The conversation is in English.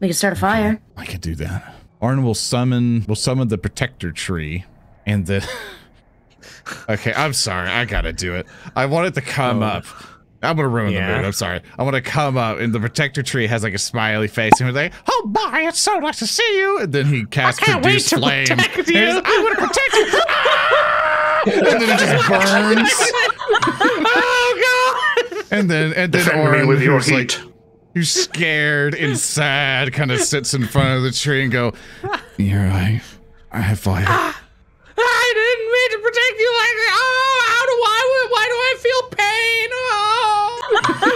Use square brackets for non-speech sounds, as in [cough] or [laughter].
We can start a fire. I can do that. Oran will summon will summon the protector tree and the [laughs] Okay, I'm sorry. I gotta do it. I want it to come Oh. up. I'm gonna ruin Yeah. the mood. I'm sorry. I want to come up, and the protector tree has like a smiley face, and we're like, "Oh boy, it's so nice to see you!" And then he casts can't wait produce to flame. protect you. like, I want to protect you. [laughs] Ah! and then it just burns. [laughs] oh god! And then and then Defend me Oran, with your who's like, heat. Who's scared and sad, kind of sits in front of the tree and go, "You're right. I have fire." Ah, I didn't mean to protect you like that. Oh, how do I? Why do I feel pain? Oh [laughs]